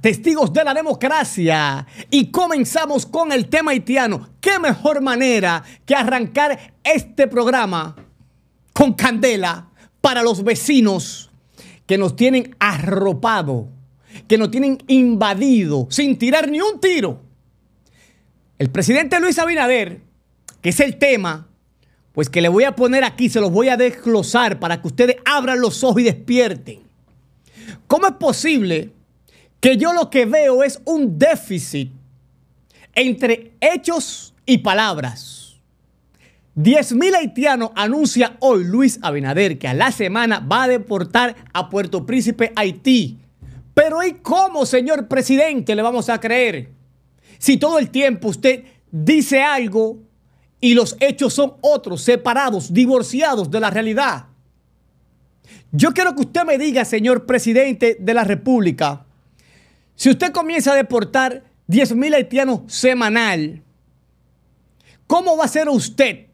testigos de la democracia. Y comenzamos con el tema haitiano. ¿Qué mejor manera que arrancar este programa con candela para los vecinos que nos tienen arropado, que nos tienen invadido sin tirar ni un tiro? El presidente Luis Abinader, que es el tema, pues que le voy a poner aquí, se los voy a desglosar para que ustedes abran los ojos y despierten. ¿Cómo es posible que yo lo que veo es un déficit entre hechos y palabras? 10.000 haitianos anuncia hoy Luis Abinader que a la semana va a deportar a Puerto Príncipe, Haití. Pero ¿y cómo, señor presidente, le vamos a creer? Si todo el tiempo usted dice algo y los hechos son otros, separados, divorciados de la realidad. Yo quiero que usted me diga, señor presidente de la República, si usted comienza a deportar 10 mil haitianos semanal, ¿cómo va a ser usted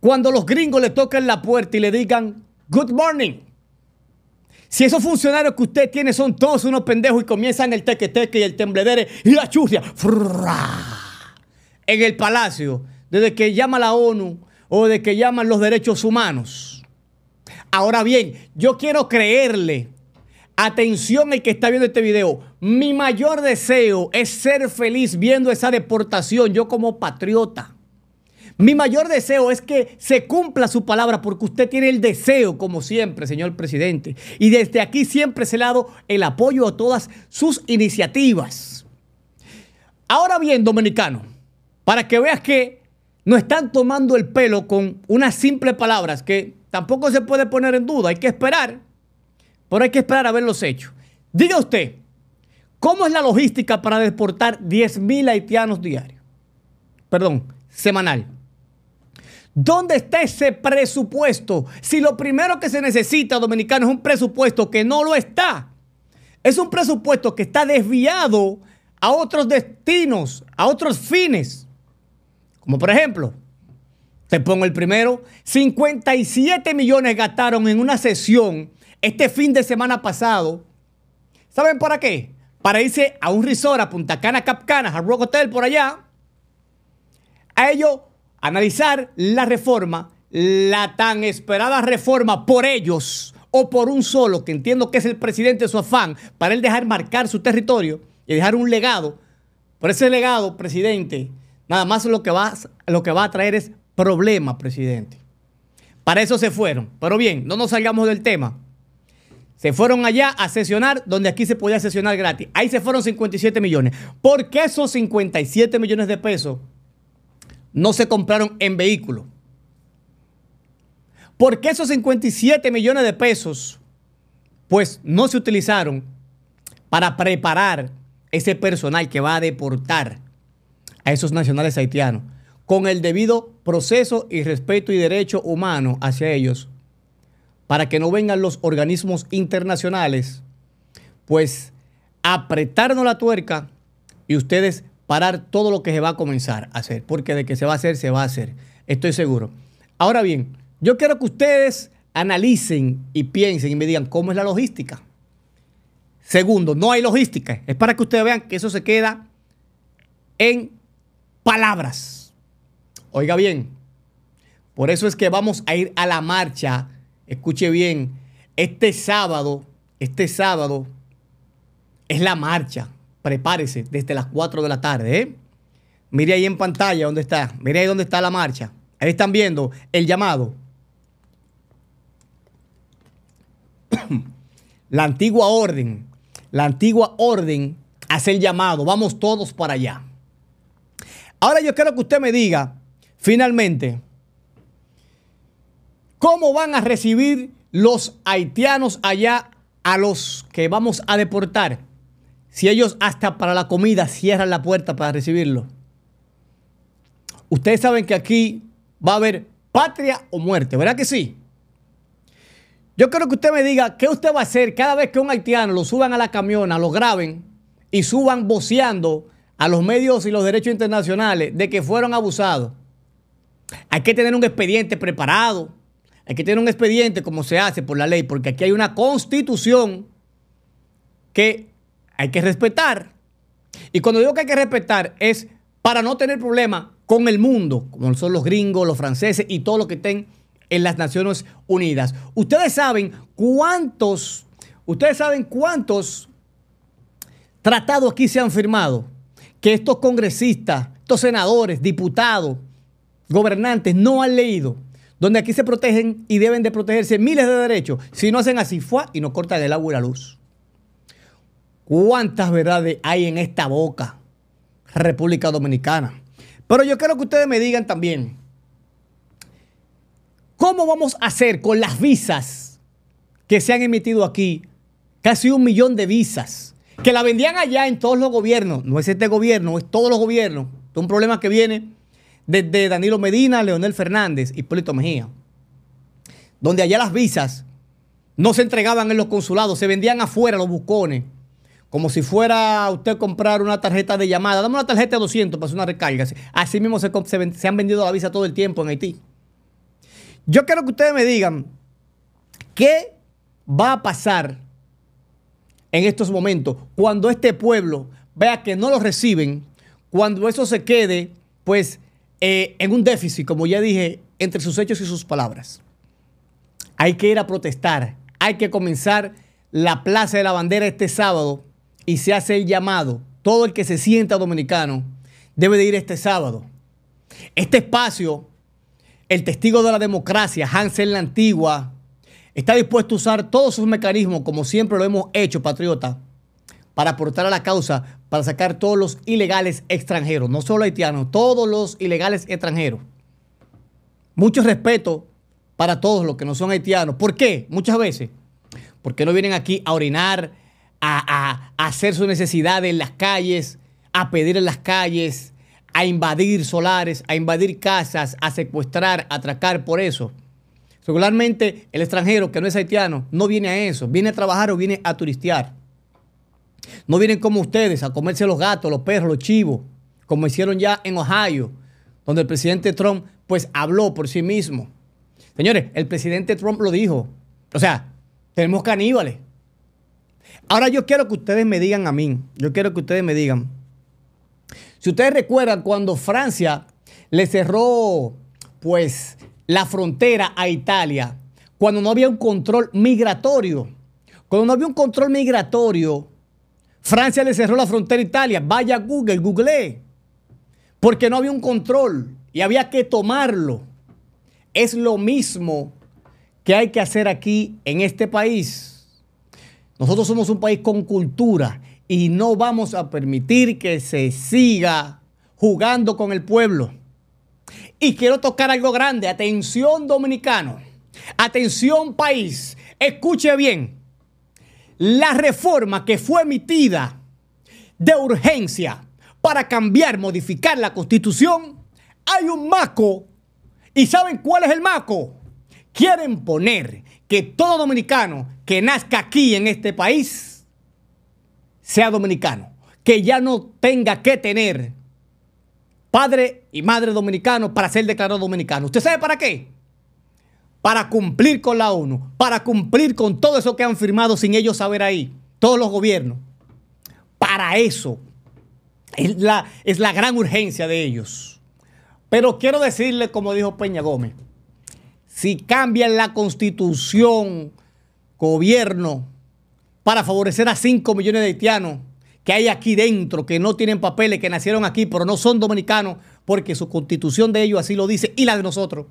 cuando los gringos le toquen la puerta y le digan, good morning? Si esos funcionarios que usted tiene son todos unos pendejos y comienzan el teque-teque y el tembledere y la churria en el palacio, desde que llama la ONU o de que llaman los derechos humanos. Ahora bien, yo quiero creerle, atención el que está viendo este video, mi mayor deseo es ser feliz viendo esa deportación, yo como patriota. Mi mayor deseo es que se cumpla su palabra porque usted tiene el deseo, como siempre, señor presidente. Y desde aquí siempre se le ha dado el apoyo a todas sus iniciativas. Ahora bien, dominicano, para que veas que no están tomando el pelo con unas simples palabras que tampoco se puede poner en duda. Hay que esperar, pero hay que esperar a ver los hechos. Diga usted, ¿cómo es la logística para deportar 10.000 haitianos diarios? Perdón, semanal. ¿Dónde está ese presupuesto? Si lo primero que se necesita, dominicano, es un presupuesto que no lo está. Es un presupuesto que está desviado a otros destinos, a otros fines. Como por ejemplo, te pongo el primero, 57 millones gastaron en una sesión este fin de semana pasado. ¿Saben para qué? Para irse a un resort a Punta Cana, Capcana, a Rock Hotel por allá. A ellos analizar la reforma, la tan esperada reforma por ellos o por un solo, que entiendo que es el presidente de su afán, para él dejar marcar su territorio y dejar un legado. Por ese legado, presidente, Nada más lo que va, lo que va a traer es problema, presidente. Para eso se fueron. Pero bien, no nos salgamos del tema. Se fueron allá a sesionar donde aquí se podía sesionar gratis. Ahí se fueron 57 millones. ¿Por qué esos 57 millones de pesos no se compraron en vehículos? ¿Por qué esos 57 millones de pesos pues no se utilizaron para preparar ese personal que va a deportar a esos nacionales haitianos con el debido proceso y respeto y derecho humano hacia ellos, para que no vengan los organismos internacionales, pues apretarnos la tuerca y ustedes parar todo lo que se va a comenzar a hacer, porque de que se va a hacer, se va a hacer, estoy seguro. Ahora bien, yo quiero que ustedes analicen y piensen y me digan cómo es la logística. Segundo, no hay logística, es para que ustedes vean que eso se queda en palabras. Oiga bien, por eso es que vamos a ir a la marcha. Escuche bien, este sábado, este sábado es la marcha. Prepárese desde las 4 de la tarde. ¿eh? Mire ahí en pantalla dónde está. Mire ahí dónde está la marcha. Ahí están viendo el llamado. la antigua orden. La antigua orden hace el llamado. Vamos todos para allá. Ahora yo quiero que usted me diga, finalmente, ¿cómo van a recibir los haitianos allá a los que vamos a deportar? Si ellos hasta para la comida cierran la puerta para recibirlo. Ustedes saben que aquí va a haber patria o muerte, ¿verdad que sí? Yo quiero que usted me diga qué usted va a hacer cada vez que un haitiano lo suban a la camiona, lo graben y suban voceando a los medios y los derechos internacionales de que fueron abusados. Hay que tener un expediente preparado. Hay que tener un expediente como se hace por la ley, porque aquí hay una constitución que hay que respetar. Y cuando digo que hay que respetar es para no tener problemas con el mundo, como son los gringos, los franceses y todo lo que estén en las Naciones Unidas. Ustedes saben cuántos, ustedes saben cuántos tratados aquí se han firmado que estos congresistas, estos senadores, diputados, gobernantes no han leído, donde aquí se protegen y deben de protegerse miles de derechos. Si no hacen así, fue y nos cortan el agua y la luz. ¿Cuántas verdades hay en esta boca, República Dominicana? Pero yo quiero que ustedes me digan también, ¿cómo vamos a hacer con las visas que se han emitido aquí? Casi un millón de visas, que la vendían allá en todos los gobiernos. No es este gobierno, es todos los gobiernos. Es un problema que viene desde Danilo Medina, Leonel Fernández y Polito Mejía. Donde allá las visas no se entregaban en los consulados, se vendían afuera los bucones como si fuera usted comprar una tarjeta de llamada. Dame una tarjeta de 200 para hacer una recarga. Así mismo se, se, han vendido la visa todo el tiempo en Haití. Yo quiero que ustedes me digan qué va a pasar en estos momentos cuando este pueblo vea que no lo reciben, cuando eso se quede, pues, eh, en un déficit, como ya dije, entre sus hechos y sus palabras. Hay que ir a protestar, hay que comenzar la Plaza de la Bandera este sábado y se hace el llamado, todo el que se sienta dominicano debe de ir este sábado. Este espacio, el testigo de la democracia, Hansel la Antigua, está dispuesto a usar todos sus mecanismos, como siempre lo hemos hecho, patriota, para aportar a la causa, para sacar todos los ilegales extranjeros, no solo haitianos, todos los ilegales extranjeros. Mucho respeto para todos los que no son haitianos. ¿Por qué? Muchas veces. Porque no vienen aquí a orinar, a, hacer su necesidad en las calles, a pedir en las calles, a invadir solares, a invadir casas, a secuestrar, a atracar por eso. Regularmente el extranjero que no es haitiano no viene a eso, viene a trabajar o viene a turistear. No vienen como ustedes a comerse los gatos, los perros, los chivos, como hicieron ya en Ohio, donde el presidente Trump pues habló por sí mismo. Señores, el presidente Trump lo dijo. O sea, tenemos caníbales. Ahora yo quiero que ustedes me digan a mí, yo quiero que ustedes me digan, si ustedes recuerdan cuando Francia le cerró pues la frontera a Italia, cuando no había un control migratorio, cuando no había un control migratorio, Francia le cerró la frontera a Italia, vaya Google, Google, porque no había un control y había que tomarlo. Es lo mismo que hay que hacer aquí en este país. Nosotros somos un país con cultura y no vamos a permitir que se siga jugando con el pueblo. Y quiero tocar algo grande. Atención dominicano. Atención país. Escuche bien. La reforma que fue emitida de urgencia para cambiar, modificar la constitución, hay un maco. ¿Y saben cuál es el maco? Quieren poner que todo dominicano que nazca aquí en este país sea dominicano, que ya no tenga que tener padre y madre dominicano para ser declarado dominicano. ¿Usted sabe para qué? Para cumplir con la ONU, para cumplir con todo eso que han firmado sin ellos saber ahí, todos los gobiernos. Para eso es la, es la gran urgencia de ellos. Pero quiero decirle, como dijo Peña Gómez, si cambian la constitución, gobierno, para favorecer a 5 millones de haitianos que hay aquí dentro, que no tienen papeles, que nacieron aquí, pero no son dominicanos, porque su constitución de ellos así lo dice y la de nosotros.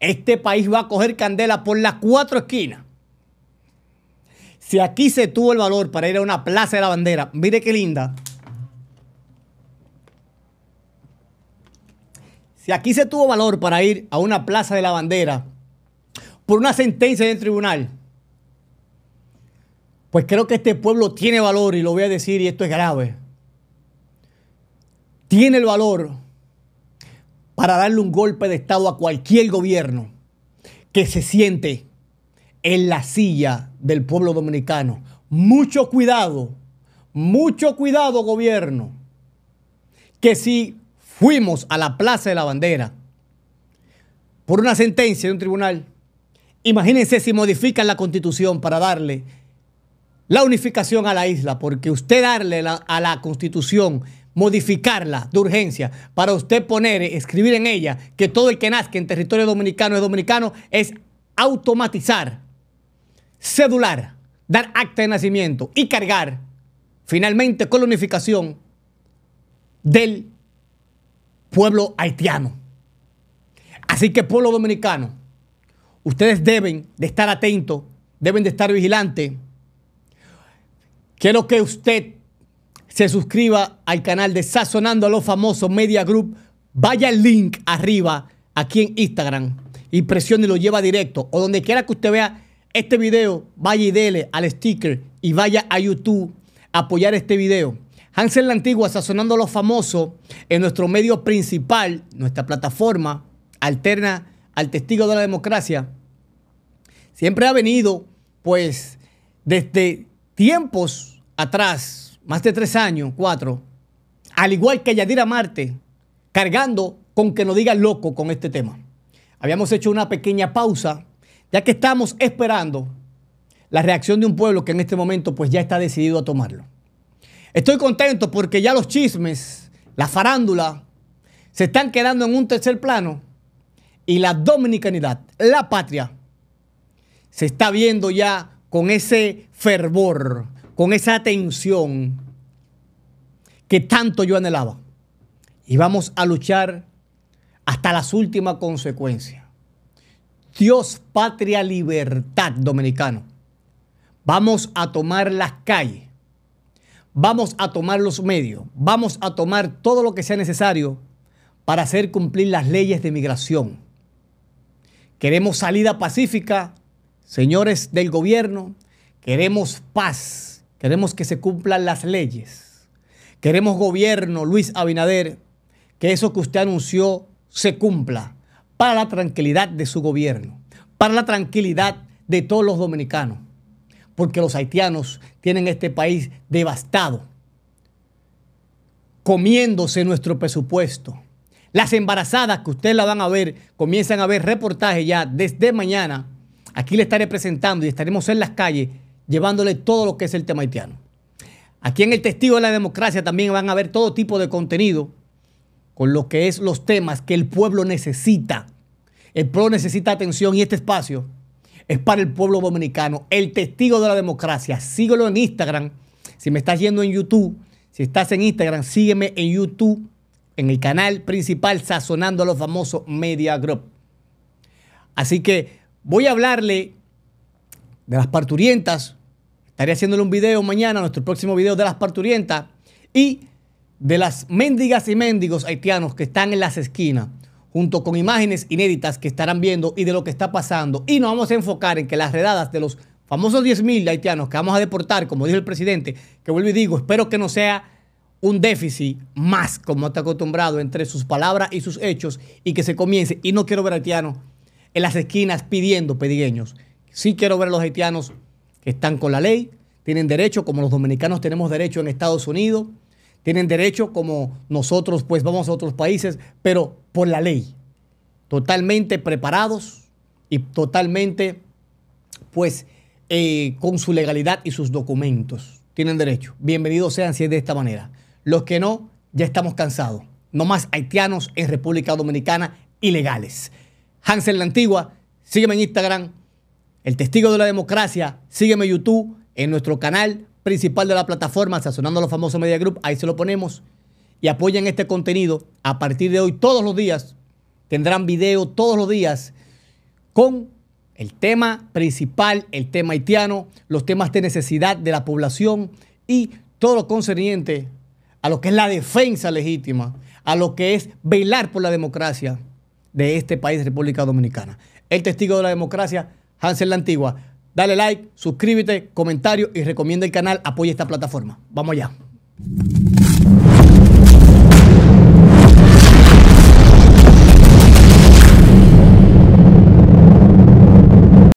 Este país va a coger candela por las cuatro esquinas. Si aquí se tuvo el valor para ir a una plaza de la bandera, mire qué linda. Si aquí se tuvo valor para ir a una plaza de la bandera por una sentencia del tribunal, pues creo que este pueblo tiene valor y lo voy a decir y esto es grave. Tiene el valor para darle un golpe de Estado a cualquier gobierno que se siente en la silla del pueblo dominicano. Mucho cuidado, mucho cuidado gobierno, que si fuimos a la Plaza de la Bandera por una sentencia de un tribunal. Imagínense si modifican la constitución para darle la unificación a la isla, porque usted darle a la constitución, modificarla de urgencia, para usted poner, escribir en ella que todo el que nazca en territorio dominicano es dominicano, es automatizar, cedular, dar acta de nacimiento y cargar finalmente con la unificación del pueblo haitiano. Así que pueblo dominicano, ustedes deben de estar atentos, deben de estar vigilantes. Quiero que usted se suscriba al canal de Sazonando a los famosos Media Group. Vaya el link arriba aquí en Instagram y presione y lo lleva directo. O donde quiera que usted vea este video, vaya y dele al sticker y vaya a YouTube a apoyar este video. Hansel la Antigua, sazonando a los famosos en nuestro medio principal, nuestra plataforma alterna al testigo de la democracia, siempre ha venido, pues, desde tiempos atrás, más de tres años, cuatro, al igual que Yadira Marte, cargando con que no diga loco con este tema. Habíamos hecho una pequeña pausa, ya que estamos esperando la reacción de un pueblo que en este momento pues ya está decidido a tomarlo. Estoy contento porque ya los chismes, la farándula, se están quedando en un tercer plano y la dominicanidad, la patria, se está viendo ya con ese fervor, con esa atención que tanto yo anhelaba. Y vamos a luchar hasta las últimas consecuencias. Dios, patria, libertad dominicano. Vamos a tomar las calles vamos a tomar los medios, vamos a tomar todo lo que sea necesario para hacer cumplir las leyes de migración. Queremos salida pacífica, señores del gobierno, queremos paz, queremos que se cumplan las leyes. Queremos gobierno, Luis Abinader, que eso que usted anunció se cumpla para la tranquilidad de su gobierno, para la tranquilidad de todos los dominicanos porque los haitianos tienen este país devastado, comiéndose nuestro presupuesto. Las embarazadas que ustedes la van a ver, comienzan a ver reportajes ya desde mañana. Aquí le estaré presentando y estaremos en las calles llevándole todo lo que es el tema haitiano. Aquí en el Testigo de la Democracia también van a ver todo tipo de contenido con lo que es los temas que el pueblo necesita. El pueblo necesita atención y este espacio es para el pueblo dominicano, el testigo de la democracia. Síguelo en Instagram. Si me estás yendo en YouTube, si estás en Instagram, sígueme en YouTube, en el canal principal Sazonando a los famosos Media Group. Así que voy a hablarle de las parturientas. Estaré haciéndole un video mañana, nuestro próximo video de las parturientas. Y de las mendigas y mendigos haitianos que están en las esquinas junto con imágenes inéditas que estarán viendo y de lo que está pasando. Y nos vamos a enfocar en que las redadas de los famosos 10.000 haitianos que vamos a deportar, como dijo el presidente, que vuelvo y digo, espero que no sea un déficit más, como está acostumbrado, entre sus palabras y sus hechos, y que se comience. Y no quiero ver haitianos en las esquinas pidiendo pedigueños. Sí quiero ver a los haitianos están con la ley, tienen derecho, como los dominicanos tenemos derecho en Estados Unidos, tienen derecho como nosotros pues vamos a otros países, pero por la ley, totalmente preparados y totalmente pues eh, con su legalidad y sus documentos. Tienen derecho. Bienvenidos sean si es de esta manera. Los que no, ya estamos cansados. No más haitianos en República Dominicana ilegales. Hansel la Antigua, sígueme en Instagram. El Testigo de la Democracia, sígueme YouTube, en nuestro canal principal de la plataforma, Sazonando los Famosos Media Group, ahí se lo ponemos. Y apoyen este contenido. A partir de hoy, todos los días, tendrán video todos los días con el tema principal, el tema haitiano, los temas de necesidad de la población y todo lo concerniente a lo que es la defensa legítima, a lo que es velar por la democracia de este país, República Dominicana. El testigo de la democracia, Hansel la Antigua. Dale like, suscríbete, comentario y recomienda el canal. Apoya esta plataforma. Vamos allá.